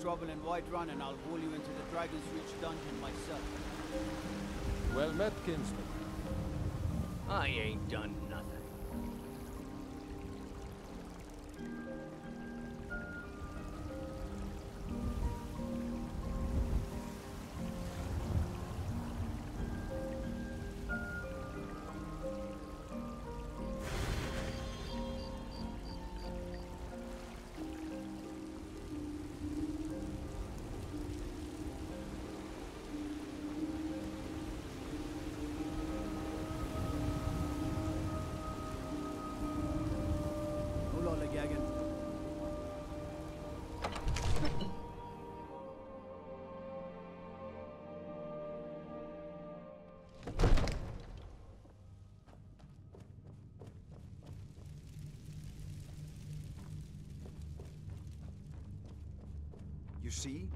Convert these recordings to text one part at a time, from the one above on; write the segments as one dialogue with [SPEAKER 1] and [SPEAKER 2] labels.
[SPEAKER 1] trouble in Whiterun and I'll pull you into the Dragon's Reach dungeon myself.
[SPEAKER 2] Well met, Kinsman.
[SPEAKER 3] I ain't done
[SPEAKER 4] You see?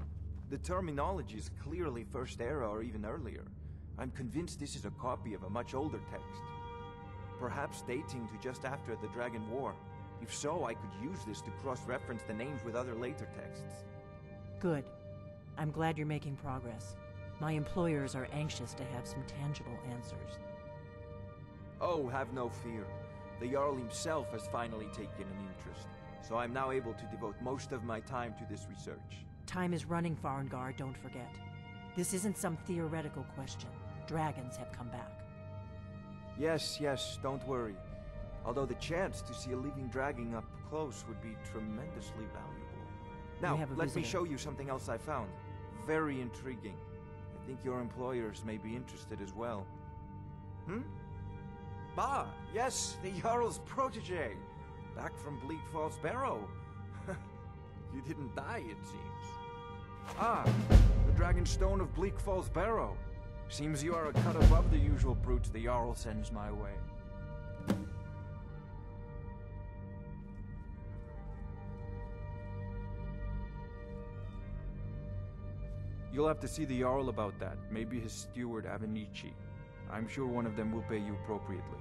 [SPEAKER 4] The terminology is clearly First Era or even earlier. I'm convinced this is a copy of a much older text. Perhaps dating to just after the Dragon War. If so, I could use this to cross-reference the names with other later texts.
[SPEAKER 5] Good. I'm glad you're making progress. My employers are anxious to have some tangible answers.
[SPEAKER 4] Oh, have no fear. The Jarl himself has finally taken an interest, so I'm now able to devote most of my time to this research.
[SPEAKER 5] Time is running, Farengar, don't forget. This isn't some theoretical question. Dragons have come back.
[SPEAKER 4] Yes, yes, don't worry. Although the chance to see a living dragon up close would be tremendously valuable. Now, let me show you something else I found. Very intriguing. I think your employers may be interested as well. Hmm? Bah, yes, the Jarl's protege. Back from Bleak Falls Barrow. you didn't die, it seems. Ah, the Dragon Stone of Bleak Falls Barrow. Seems you are a cut above the usual brutes the Jarl sends my way. You'll have to see the Jarl about that. Maybe his steward, Avenicci. I'm sure one of them will pay you appropriately.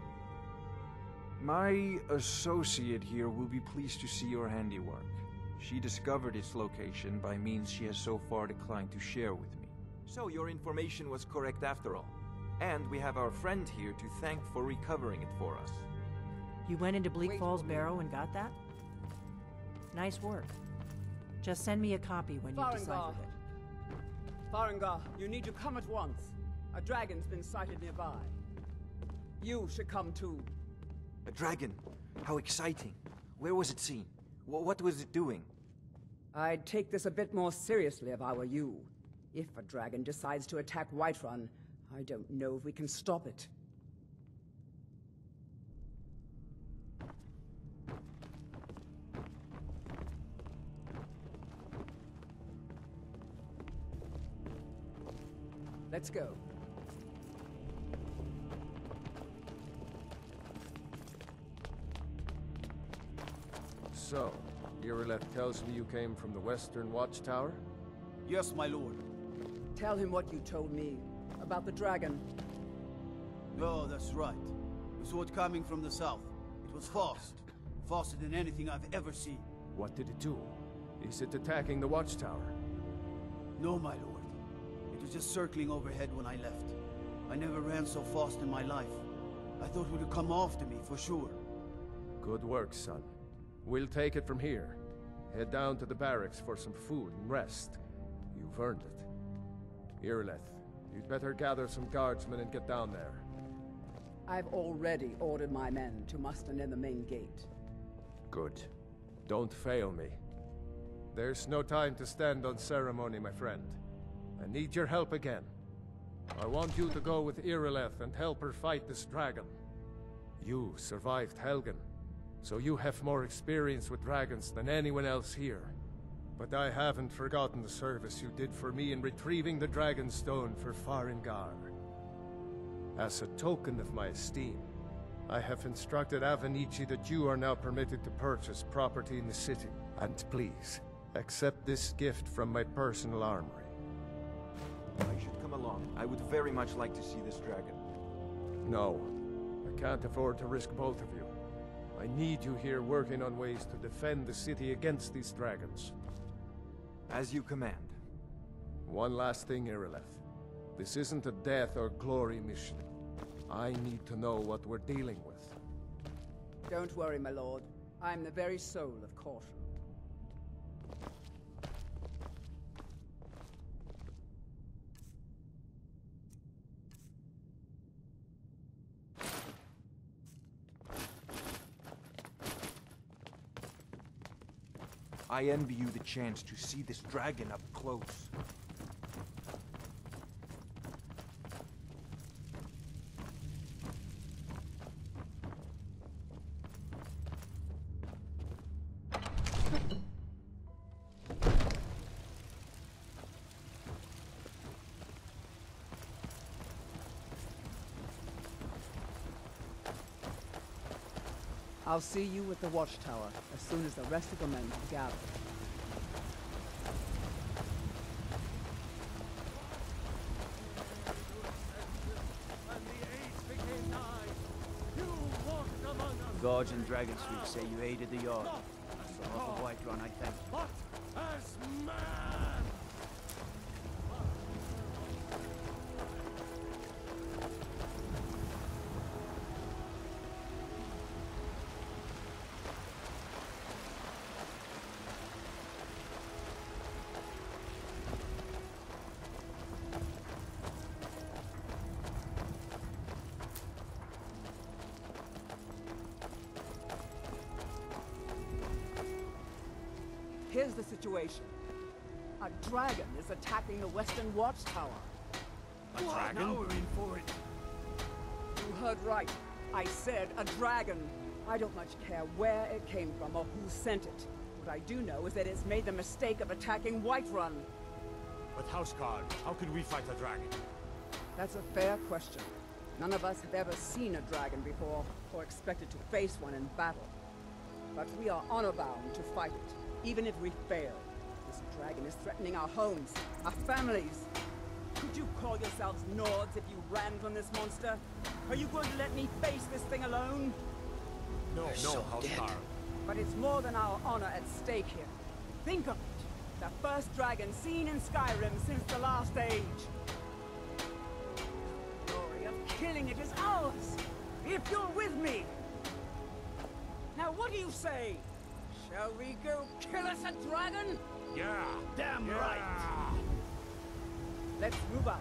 [SPEAKER 4] My associate here will be pleased to see your handiwork. She discovered its location by means she has so far declined to share with me. So your information was correct after all. And we have our friend here to thank for recovering it for us.
[SPEAKER 5] You went into Bleak
[SPEAKER 6] Wait
[SPEAKER 5] Falls. Barrow and got that? Nice work. Just send me a copy when you've deciphered it.
[SPEAKER 6] Farengar, you need to come at once. A dragon's been sighted nearby. You should come too.
[SPEAKER 4] A dragon! How exciting! Where was it seen? Wh- what was it doing?
[SPEAKER 6] I'd take this a bit more seriously if I were you. If a dragon decides to attack Whiterun, I don't know if we can stop it. Let's go.
[SPEAKER 2] So, Irileth tells me you came from the Western Watchtower?
[SPEAKER 1] Yes, my lord.
[SPEAKER 6] Tell him what you told me about the dragon.
[SPEAKER 1] Oh, that's right. We saw it coming from the south. It was fast. Faster than anything I've ever seen.
[SPEAKER 2] What did it do? Is it attacking the Watchtower?
[SPEAKER 1] No, my lord. It was just circling overhead when I left. I never ran so fast in my life. I thought it would come after me, for sure.
[SPEAKER 2] Good work, son. We'll take it from here. Head down to the barracks for some food and rest. You've earned it. Irileth, you'd better gather some guardsmen and get down there.
[SPEAKER 6] I've already ordered my men to muster near the main gate.
[SPEAKER 2] Good. Don't fail me. There's no time to stand on ceremony, my friend. I need your help again. I want you to go with Irileth and help her fight this dragon. You survived Helgen, so you have more experience with dragons than anyone else here. But I haven't forgotten the service you did for me in retrieving the Dragon Stone for Farengar. As a token of my esteem, I have instructed Avenicci that you are now permitted to purchase property in the city. And please, accept this gift from my personal armory.
[SPEAKER 4] I should come along. I would very much like to see this dragon.
[SPEAKER 2] No, I can't afford to risk both of you. I need you here working on ways to defend the city against these dragons.
[SPEAKER 4] As you command.
[SPEAKER 2] One last thing, Irileth. This isn't a death or glory mission. I need to know what we're dealing with.
[SPEAKER 6] Don't worry, my lord. I'm the very soul of caution.
[SPEAKER 4] I envy you the chance to see this dragon up close.
[SPEAKER 6] I'll see you at the watchtower as soon as the rest of the men have gathered.
[SPEAKER 7] Guards in Dragon Street say you aided the yard. For half a Whiterun, I thank you.
[SPEAKER 3] But as man!
[SPEAKER 6] Situation. A dragon is attacking the western watchtower.
[SPEAKER 3] A dragon? Now we're in for it.
[SPEAKER 6] You heard right. I said a dragon. I don't much care where it came from or who sent it. What I do know is that it's made the mistake of attacking Whiterun.
[SPEAKER 3] But Housecarl, how could we fight a dragon?
[SPEAKER 6] That's a fair question. None of us have ever seen a dragon before, or expected to face one in battle. But we are honor-bound to fight it, even if we fail. This dragon is threatening our homes, our families. Could you call yourselves Nords if you ran from this monster? Are you going to let me face this thing alone?
[SPEAKER 3] No, no, Housecarl.
[SPEAKER 6] But it's more than our honor at stake here. Think of it. The first dragon seen in Skyrim since the last age. The glory of killing it is ours, if you're with me. Now what do you say? Shall we go kill us a dragon?
[SPEAKER 3] Yeah.
[SPEAKER 1] Damn
[SPEAKER 3] yeah.
[SPEAKER 1] right.
[SPEAKER 6] Let's move out.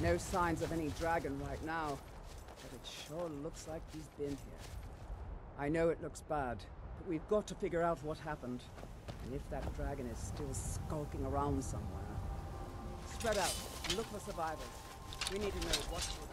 [SPEAKER 6] No signs of any dragon right now, but it sure looks like he's been here. I know it looks bad, but we've got to figure out what happened. And if that dragon is still skulking around somewhere. Spread out and look for survivors. We need to know what we're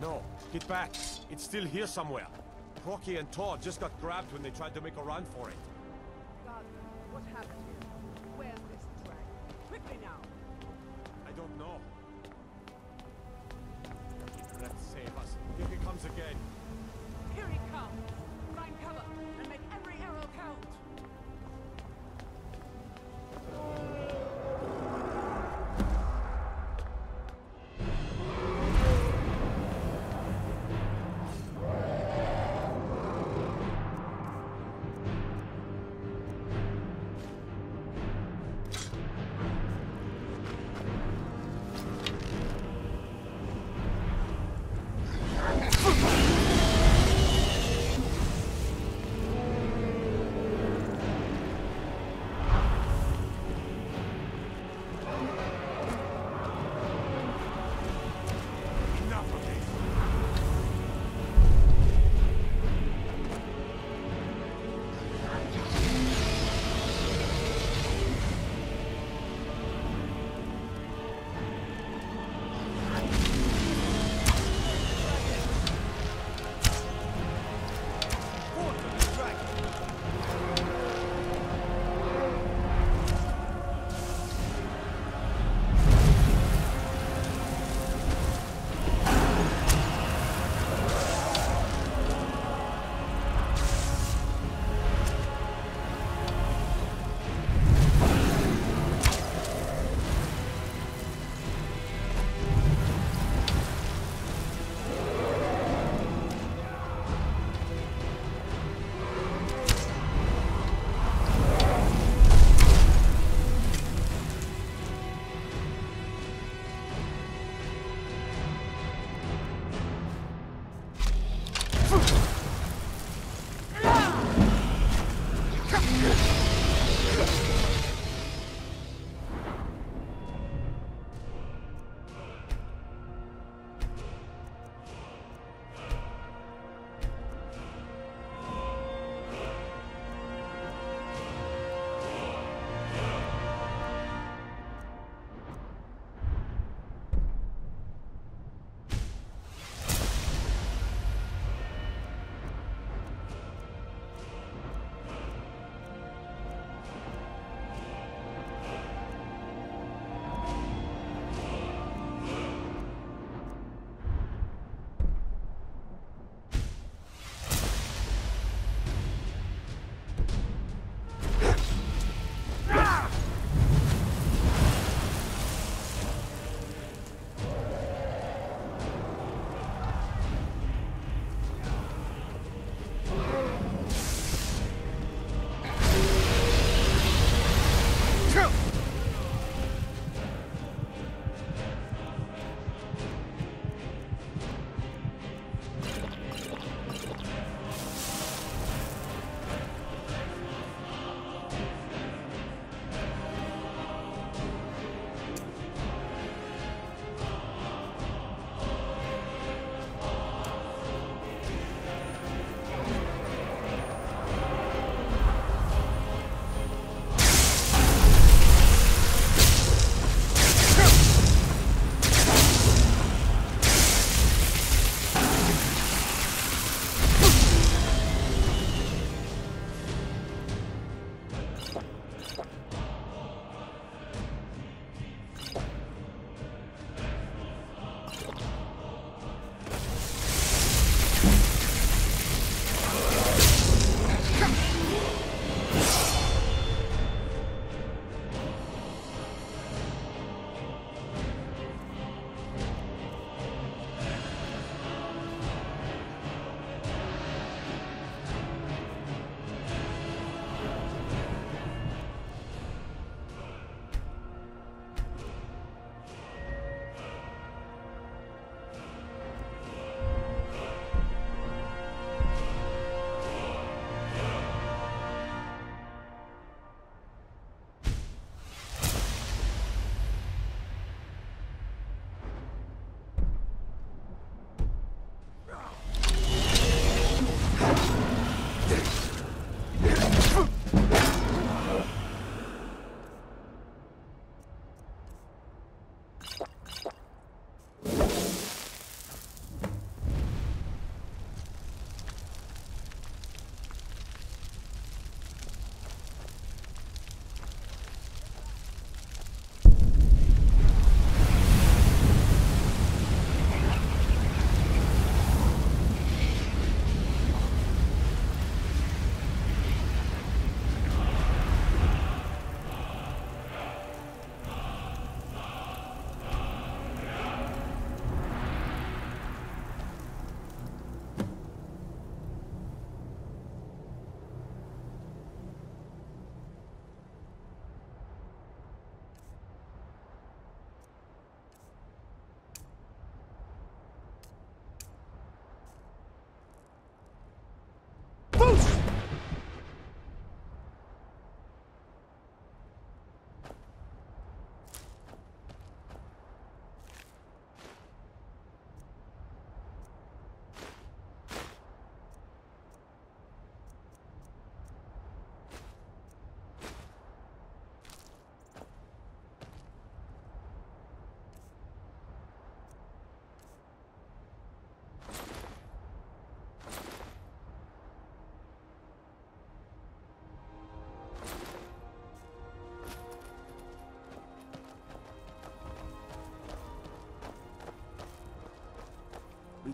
[SPEAKER 8] No, get back. It's still here somewhere. Hroki and Tor just got grabbed when they tried to make a run for it.
[SPEAKER 6] God, what happened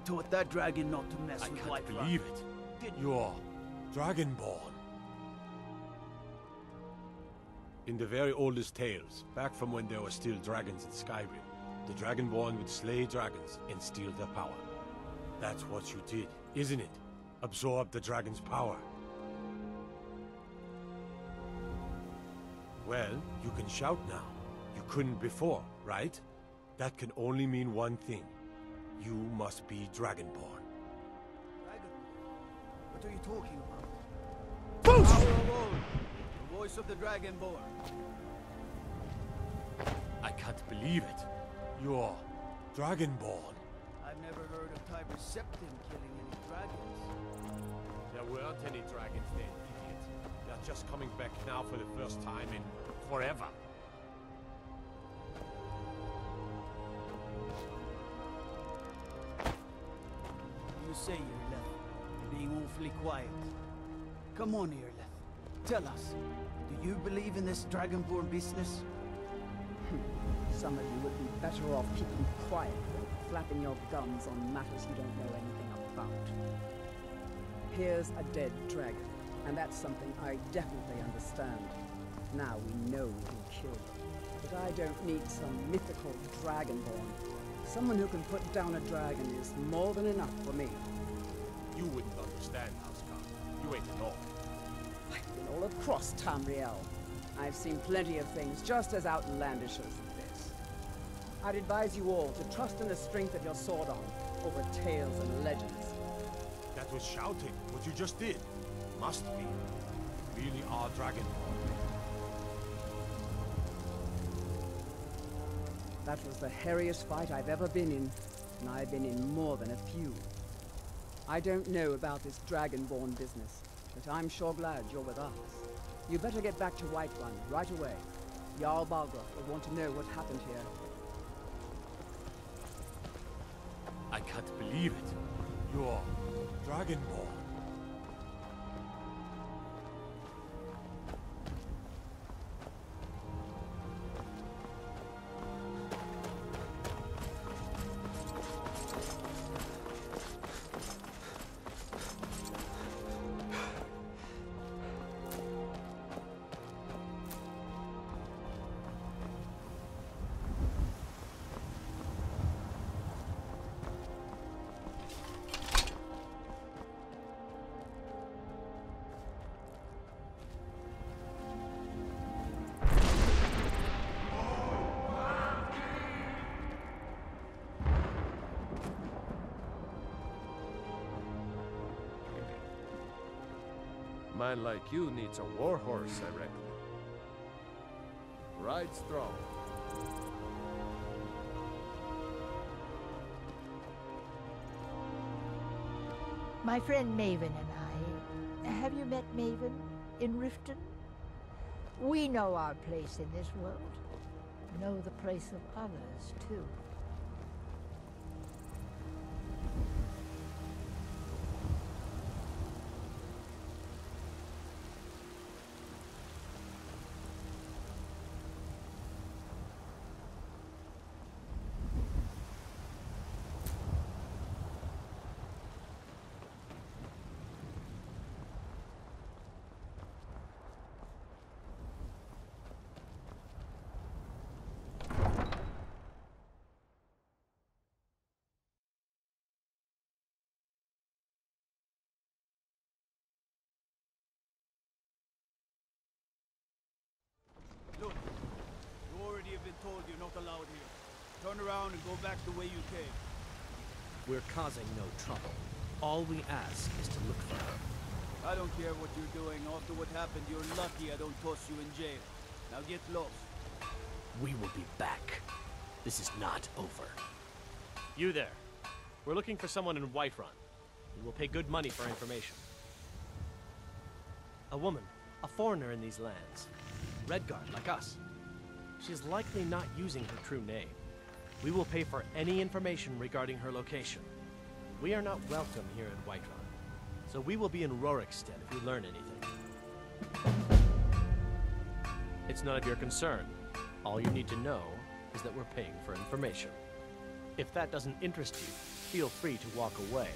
[SPEAKER 1] taught that dragon not to mess
[SPEAKER 8] I
[SPEAKER 1] with White I
[SPEAKER 8] can't
[SPEAKER 1] Whiterun.
[SPEAKER 8] believe it. You're Dragonborn. In the very oldest tales, back from when there were still dragons in Skyrim, the Dragonborn would slay dragons and steal their power. That's what you did, isn't it? Absorb the dragon's power. Well, you can shout now. You couldn't before, right? That can only mean one thing. You must be Dragonborn.
[SPEAKER 1] Dragon? What are you talking about? Power of old, the voice of the Dragonborn.
[SPEAKER 8] I can't believe it. You're Dragonborn.
[SPEAKER 1] I've never heard of Tiber Septim killing any dragons.
[SPEAKER 8] There weren't any dragons then, idiot. They're just coming back now for the first time in forever.
[SPEAKER 1] Say, Irileth, you're being awfully quiet. Come on, Irileth. Tell us, do you believe in this Dragonborn business?
[SPEAKER 6] Some of you would be better off keeping quiet than flapping your gums on matters you don't know anything about. Here's a dead dragon, and that's something I definitely understand. Now we know who killed him. But I don't need some mythical dragonborn. Someone who can put down a dragon is more than enough for me.
[SPEAKER 8] You wouldn't understand, Housecarl. You ain't an orc.
[SPEAKER 6] I've been all across Tamriel. I've seen plenty of things just as outlandish as this. I'd advise you all to trust in the strength of your sword arm over tales and legends.
[SPEAKER 8] That was shouting, what you just did. Must be. Really are Dragonborn.
[SPEAKER 6] That was the hairiest fight I've ever been in, and I've been in more than a few. I don't know about this Dragonborn business, but I'm sure glad you're with us. You better get back to Whiterun right away. Jarl Balgruuf will want to know what happened here.
[SPEAKER 8] I can't believe it. You're Dragonborn.
[SPEAKER 2] Man like you needs a war horse, I reckon. Ride strong.
[SPEAKER 9] My friend Maven and I. Have you met Maven in Riften? We know our place in this world. Know the place of others, too.
[SPEAKER 1] You're not allowed here. Turn around and go back the way you came.
[SPEAKER 10] We're causing no trouble. All we ask is to look for her.
[SPEAKER 1] I don't care what you're doing. After what happened, you're lucky I don't toss you in jail. Now get lost.
[SPEAKER 10] We will be back. This is not over.
[SPEAKER 11] You there. We're looking for someone in Whiterun. We will pay good money for information. A woman, a foreigner in these lands. Redguard, like us. She is likely not using her true name. We will pay for any information regarding her location. We are not welcome here in Whiterun, so we will be in Rorikstead if we learn anything. It's none of your concern. All you need to know is that we're paying for information. If that doesn't interest you, feel free to walk away.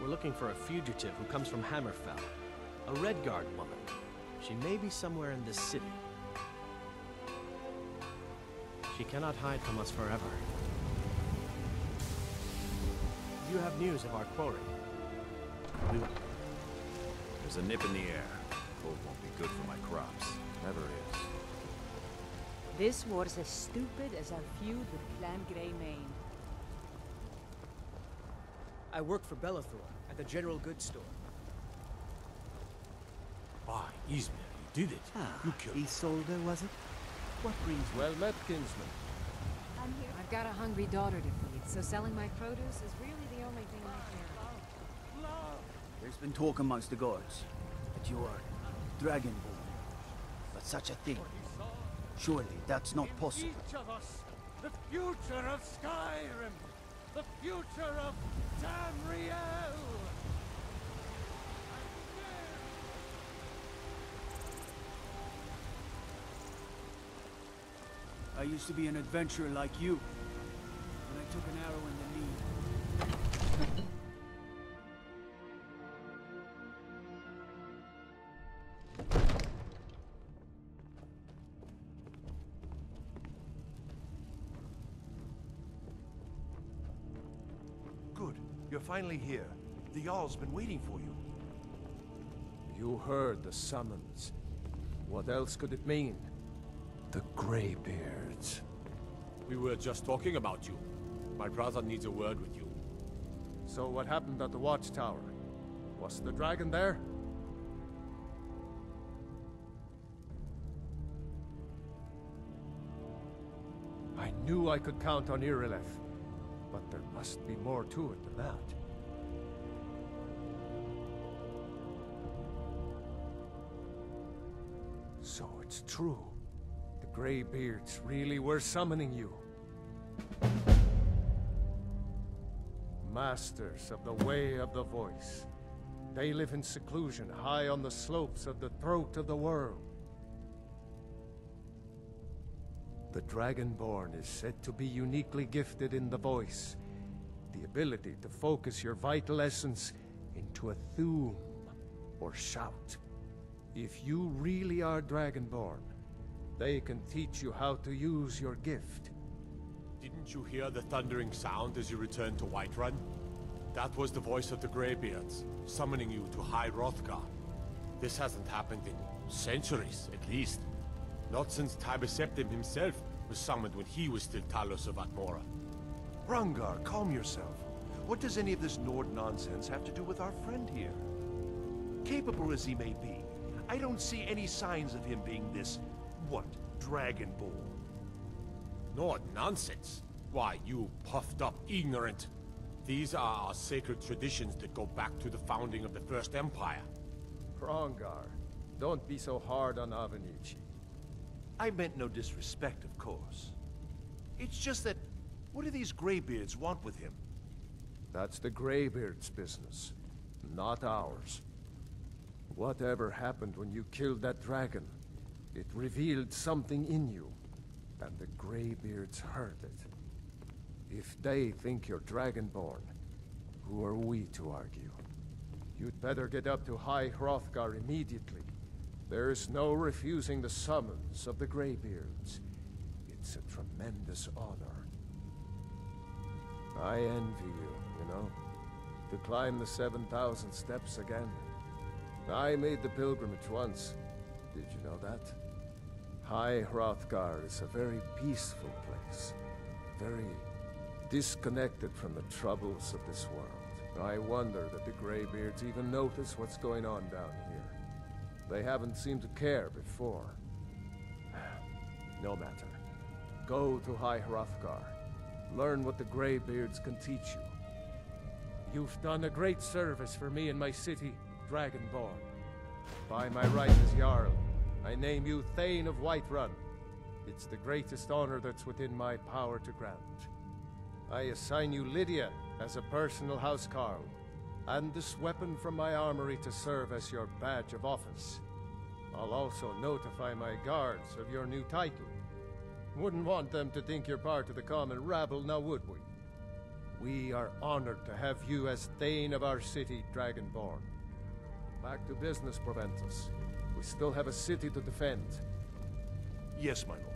[SPEAKER 11] We're looking for a fugitive who comes from Hammerfell. A Redguard woman. She may be somewhere in this city. She cannot hide from us forever. You have news of our quarry. We will...
[SPEAKER 12] There's a nip in the air. Cold won't be good for my crops. Never is.
[SPEAKER 13] This war's as stupid as our feud with Clan Grey Mane.
[SPEAKER 10] I work for Belethor at the general goods store.
[SPEAKER 8] By Ysmir, you did it.
[SPEAKER 1] Ah,
[SPEAKER 8] you killed
[SPEAKER 1] Isolde, was it? What brings
[SPEAKER 2] Well met, kinsman.
[SPEAKER 13] I'm here.
[SPEAKER 14] I've got a hungry daughter to feed, so selling my produce is really the only thing I care about.
[SPEAKER 1] There's been talk amongst the guards that you are Dragonborn. But such a thing, surely that's not possible.
[SPEAKER 3] Each of us, the future of Skyrim, the future of Tamriel.
[SPEAKER 1] I used to be an adventurer like you. And I took an arrow in the knee.
[SPEAKER 15] Good. You're finally here. The Jarl's been waiting for you.
[SPEAKER 2] You heard the summons. What else could it mean? The Greybeards.
[SPEAKER 8] We were just talking about you. My brother needs a word with you.
[SPEAKER 2] So what happened at the watchtower? Was the dragon there? I knew I could count on Irileth, but there must be more to it than that. So it's true. Greybeards really were summoning you. Masters of the Way of the Voice. They live in seclusion high on the slopes of the throat of the world. The Dragonborn is said to be uniquely gifted in the voice, the ability to focus your vital essence into a Thu'um or shout. If you really are Dragonborn, they can teach you how to use your gift.
[SPEAKER 8] Didn't you hear the thundering sound as you returned to Whiterun? That was the voice of the Greybeards, summoning you to High Hrothgar. This hasn't happened in centuries, at least. Not since Tiber Septim himself was summoned when he was still Talos of Atmora.
[SPEAKER 15] Hrongar, calm yourself. What does any of this Nord nonsense have to do with our friend here? Capable as he may be, I don't see any signs of him being this, what, Dragonborn.
[SPEAKER 8] Nord nonsense? Why, you puffed up ignorant. These are our sacred traditions that go back to the founding of the First Empire.
[SPEAKER 2] Hrongar, don't be so hard on Avenicci.
[SPEAKER 15] I meant no disrespect, of course. It's just that, what do these Greybeards want with him?
[SPEAKER 2] That's the Greybeard's business, not ours. Whatever happened when you killed that dragon, it revealed something in you, and the Greybeards heard it. If they think you're Dragonborn, who are we to argue? You'd better get up to High Hrothgar immediately. There's no refusing the summons of the Greybeards. It's a tremendous honor. I envy you, you know? To climb the 7,000 steps again. I made the pilgrimage once. Did you know that? High Hrothgar is a very peaceful place. Very disconnected from the troubles of this world. I wonder that the Greybeards even notice what's going on down here. They haven't seemed to care before. No matter. Go to High Hrothgar. Learn what the Greybeards can teach you. You've done a great service for me and my city, Dragonborn. By my right as Jarl, I name you Thane of Whiterun. It's the greatest honor that's within my power to grant. I assign you Lydia as a personal housecarl, and this weapon from my armory to serve as your badge of office. I'll also notify my guards of your new title. Wouldn't want them to think you're part of the common rabble, now would we? We are honored to have you as Thane of our city, Dragonborn. Back to business, Proventus. We still have a city to defend.
[SPEAKER 15] Yes, my lord.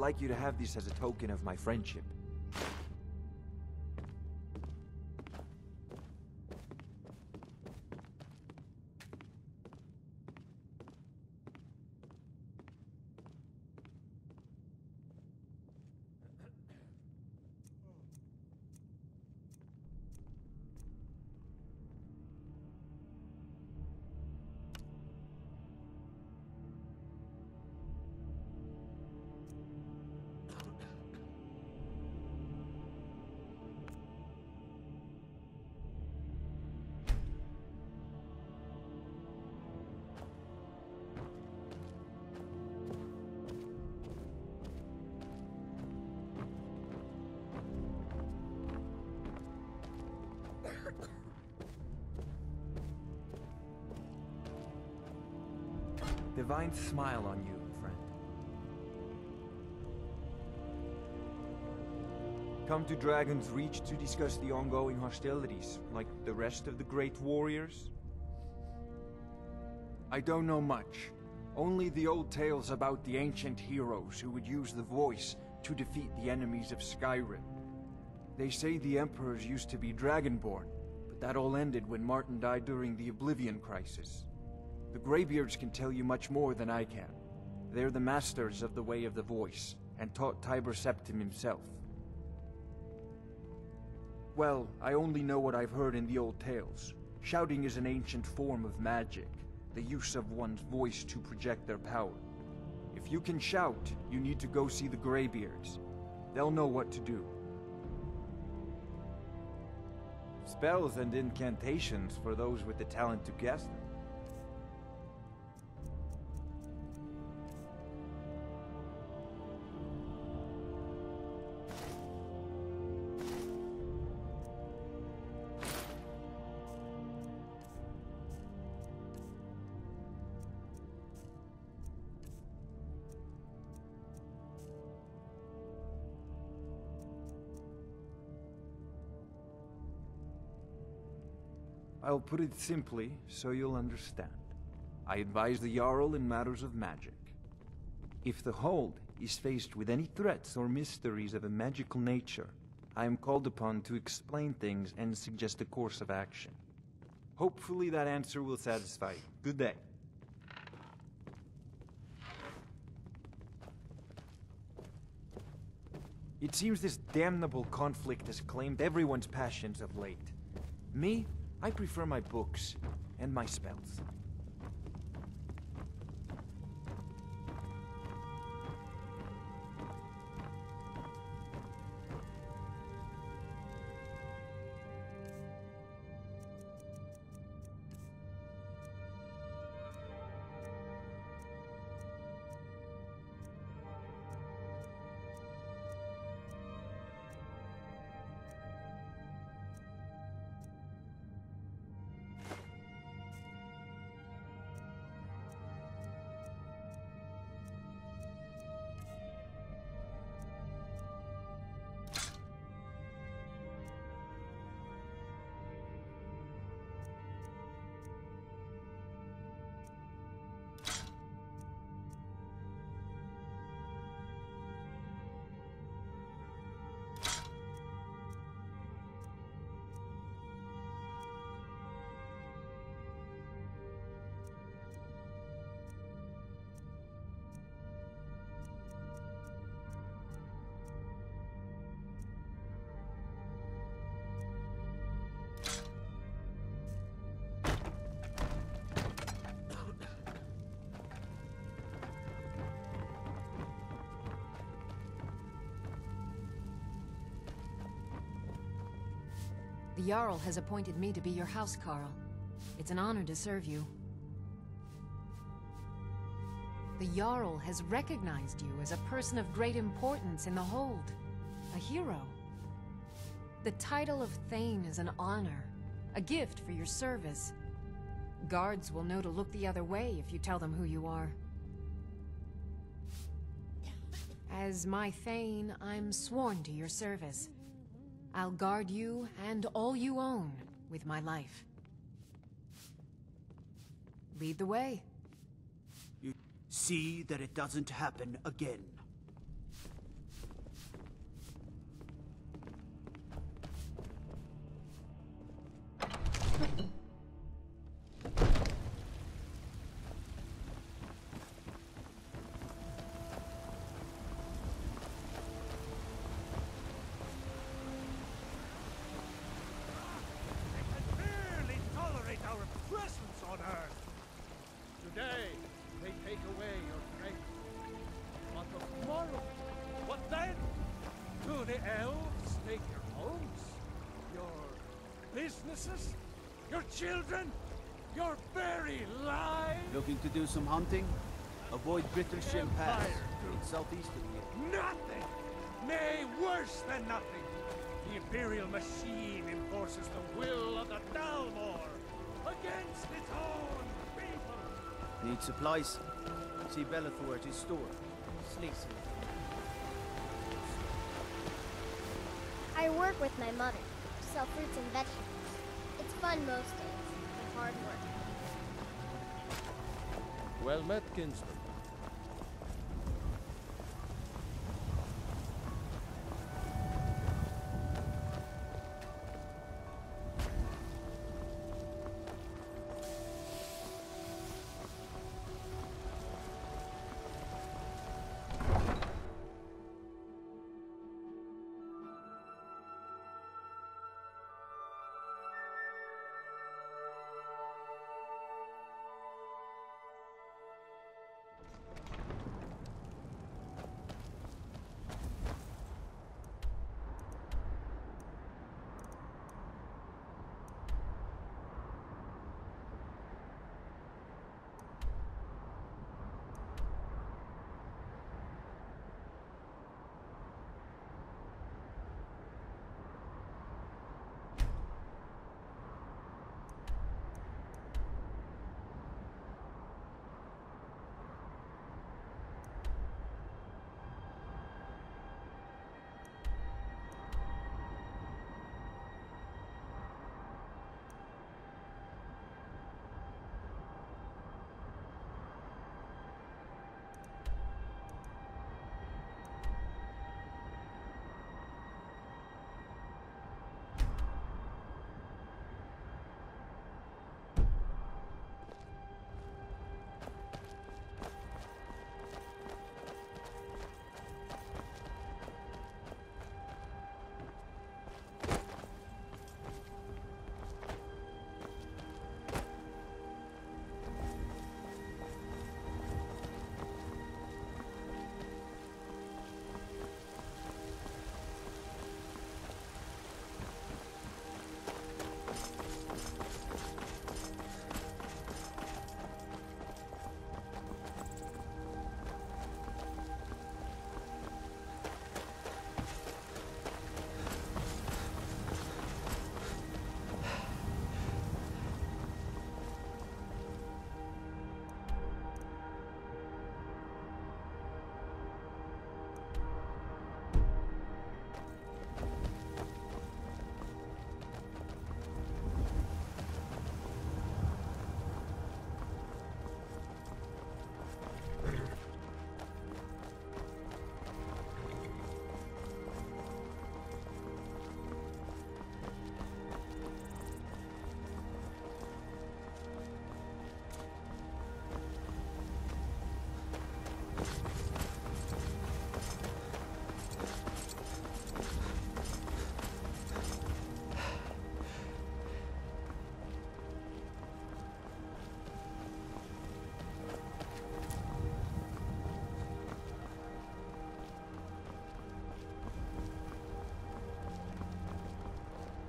[SPEAKER 4] Like you to have this as a token of my friendship. Divine smile on you, friend. Come to Dragon's Reach to discuss the ongoing hostilities, like the rest of the great warriors? I don't know much. Only the old tales about the ancient heroes who would use the voice to defeat the enemies of Skyrim. They say the emperors used to be Dragonborn, but that all ended when Martin died during the Oblivion Crisis. The Greybeards can tell you much more than I can. They're the masters of the Way of the Voice, and taught Tiber Septim himself. Well, I only know what I've heard in the old tales. Shouting is an ancient form of magic, the use of one's voice to project their power. If you can shout, you need to go see the Greybeards. They'll know what to do. Spells and incantations for those with the talent to guess them. I'll put it simply so you'll understand. I advise the Jarl in matters of magic. If the Hold is faced with any threats or mysteries of a magical nature, I am called upon to explain things and suggest a course of action. Hopefully that answer will satisfy you. Good day. It seems this damnable conflict has claimed everyone's passions of late. Me, I prefer my books and my spells.
[SPEAKER 14] The Jarl has appointed me to be your housecarl. It's an honor to serve you. The Jarl has recognized you as a person of great importance in the Hold. A hero. The title of Thane is an honor, a gift for your service. Guards will know to look the other way if you tell them who you are. As my Thane, I'm sworn to your service. I'll guard you and all you own with my life. Lead the way.
[SPEAKER 1] You see that it doesn't happen again. Some hunting? Avoid Brittleshin Pass.
[SPEAKER 3] Empire,
[SPEAKER 1] It's southeast of here.
[SPEAKER 3] Nothing! Nay, worse than nothing! The Imperial machine enforces the will of the Thalmor against its own people!
[SPEAKER 1] Need supplies? See Belethor at his store. Sleason.
[SPEAKER 16] I work with my mother. Sell fruits and vegetables. It's fun most days. and Hard work.
[SPEAKER 2] Well met, kinsman.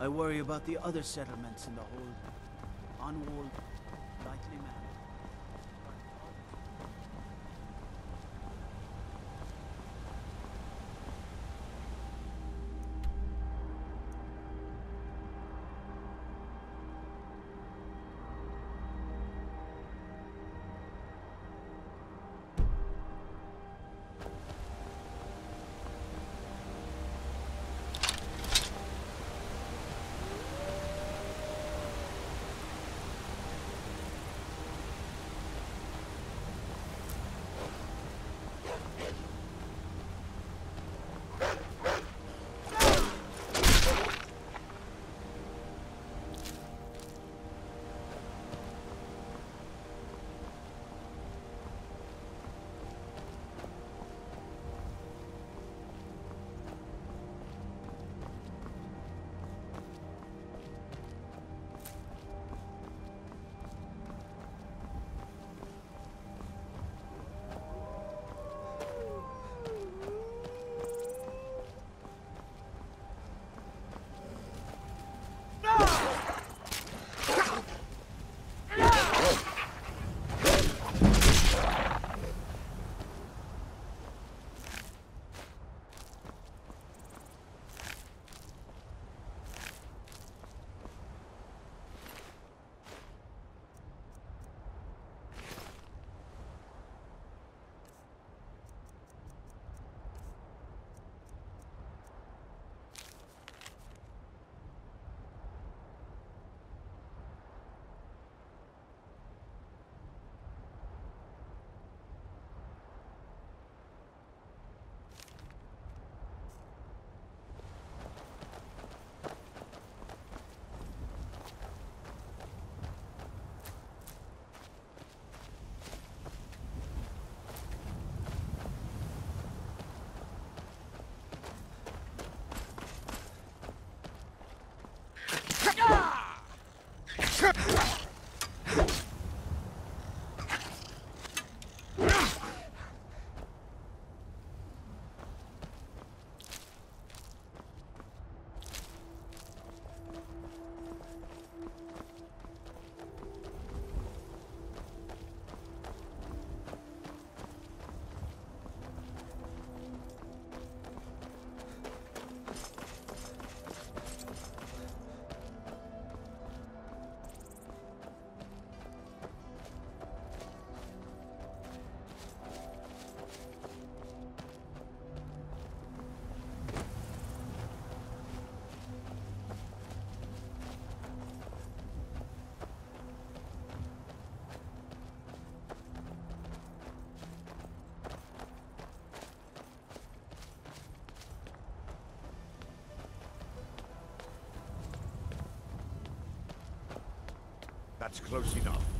[SPEAKER 1] I worry about the other settlements in the hold. Unwalled,
[SPEAKER 8] That's close enough.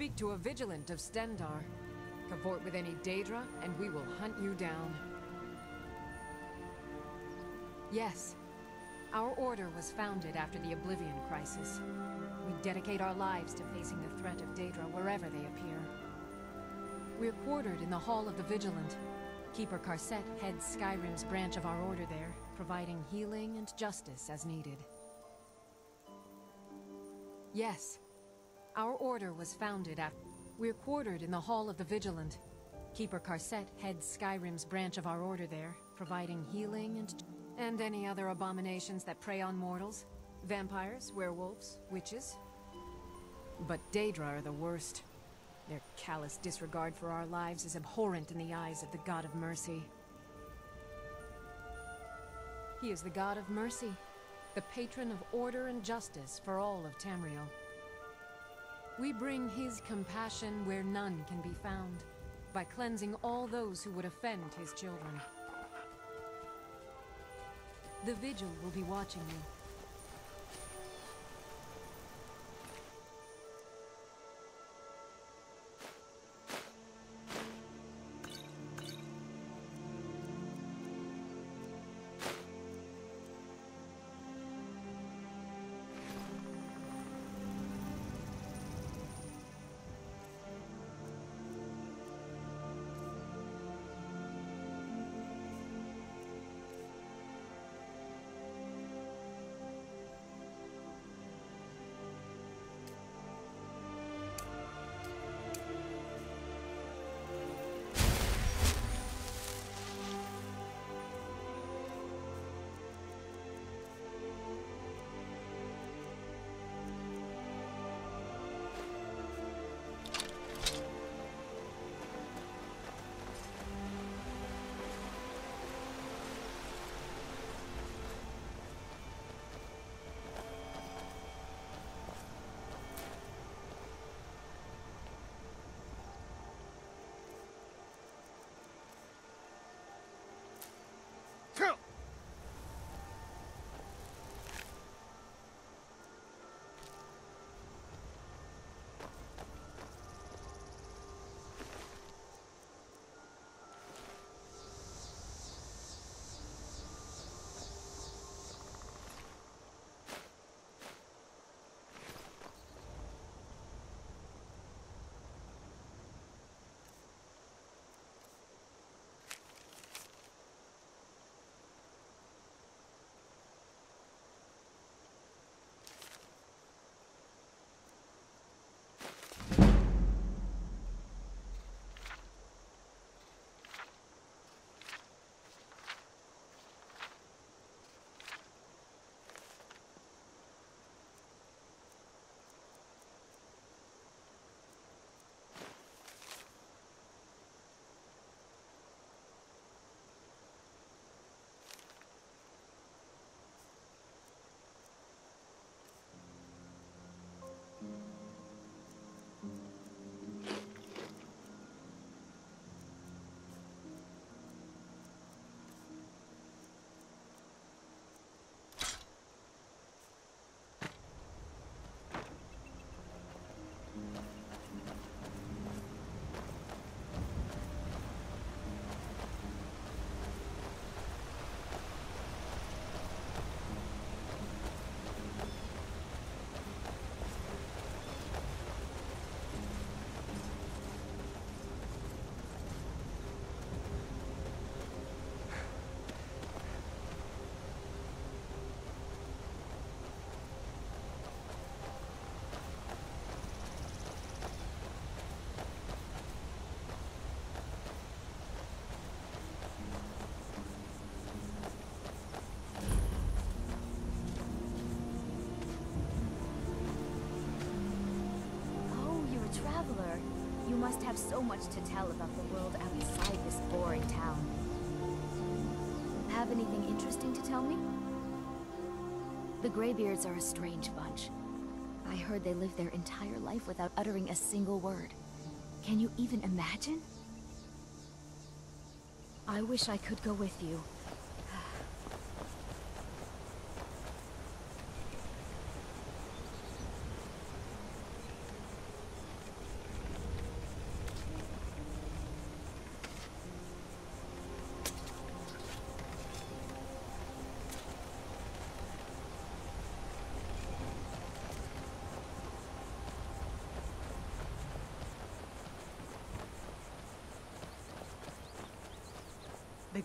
[SPEAKER 14] Speak to a Vigilant of Stendarr. Cavort with any Daedra, and we will hunt you down. Yes. Our order was founded after the Oblivion Crisis. We dedicate our lives to facing the threat of Daedra wherever they appear. We're quartered in the Hall of the Vigilant. Keeper Carcette heads Skyrim's branch of our order there, providing healing and justice as needed. Yes. Our order was founded after... We're quartered in the Hall of the Vigilant. Keeper Carcette heads Skyrim's branch of our order there, providing healing and... And any other abominations that prey on mortals. Vampires, werewolves, witches. But Daedra are the worst. Their callous disregard for our lives is abhorrent in the eyes of the God of Mercy. He is the God of Mercy, the patron of order and justice for all of Tamriel. We bring his compassion where none can be found, by cleansing all those who would offend his children. The Vigil will be watching you.
[SPEAKER 17] Must have so much to tell about the world outside this boring town. Have anything interesting to tell me? The Greybeards are a strange bunch. I heard they live their entire life without uttering a single word. Can you even imagine? I wish I could go with you.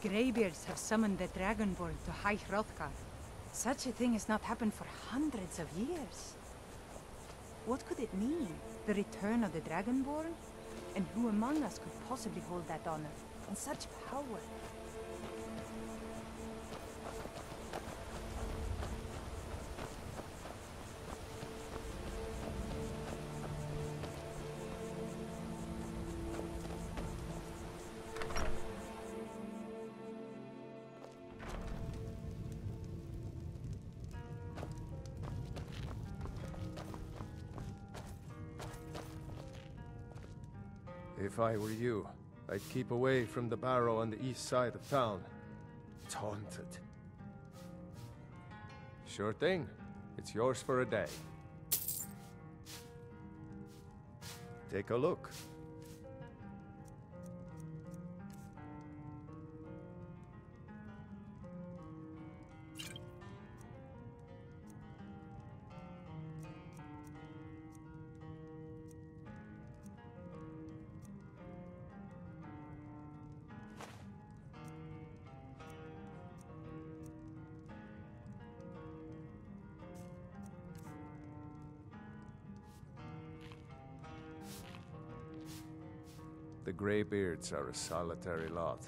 [SPEAKER 18] Greybeards have summoned the Dragonborn to High Hrothgar. Such a thing has not happened for hundreds of years. What could it mean? The return of the Dragonborn? And who among us could possibly hold that honor? And such power?
[SPEAKER 2] If I were you, I'd keep away from the barrow on the east side of town. It's haunted. Sure thing. It's yours for a day. Take a look. Greybeards are a solitary lot.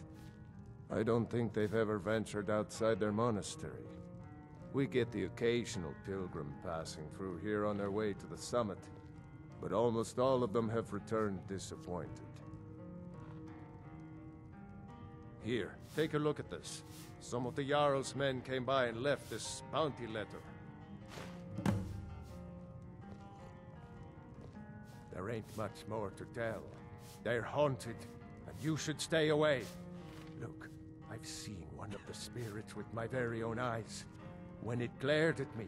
[SPEAKER 2] I don't think they've ever ventured outside their monastery. We get the occasional pilgrim passing through here on their way to the summit, but almost all of them have returned disappointed. Here, take a look at this. Some of the Jarl's men came by and left this bounty letter. There ain't much more to tell. They're haunted, and you should stay away. Look, I've seen one of the spirits with my very own eyes. When it glared at me,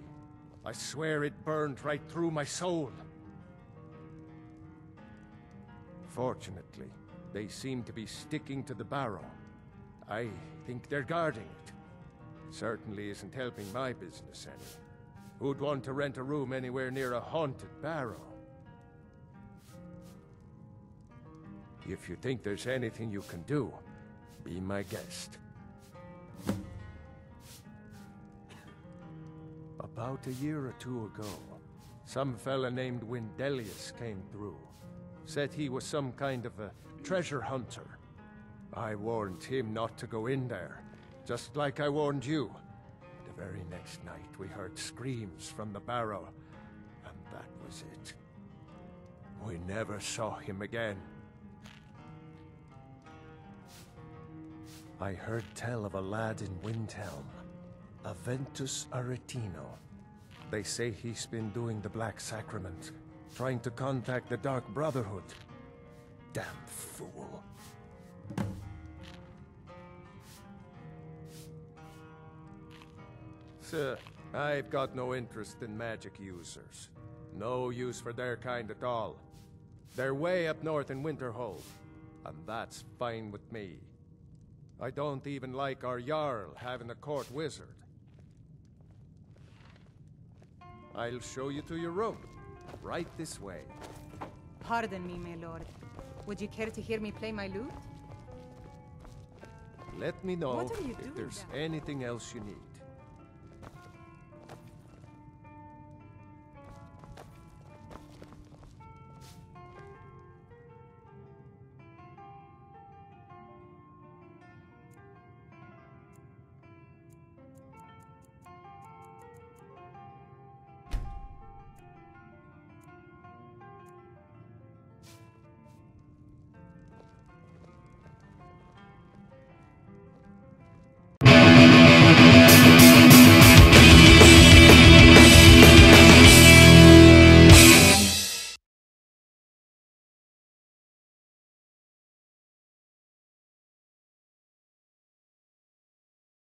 [SPEAKER 2] I swear it burned right through my soul. Fortunately, they seem to be sticking to the barrow. I think they're guarding it. Certainly isn't helping my business any. Who'd want to rent a room anywhere near a haunted barrow? If you think there's anything you can do, be my guest. About a year or two ago, some fella named Windelius came through. Said he was some kind of a treasure hunter. I warned him not to go in there, just like I warned you. The very next night we heard screams from the barrow, and that was it. We never saw him again. I heard tell of a lad in Windhelm, Aventus Aretino. They say he's been doing the Black Sacrament, trying to contact the Dark Brotherhood. Damn fool. Sir, I've got no interest in magic users. No use for their kind at all. They're way up north in Winterhold, and that's fine with me. I don't even like our Jarl having a court wizard. I'll show you to your room. Right this way.
[SPEAKER 18] Pardon me, my lord. Would you care to hear me play my lute?
[SPEAKER 2] Let me know
[SPEAKER 18] What are you
[SPEAKER 2] if there's anything else you need.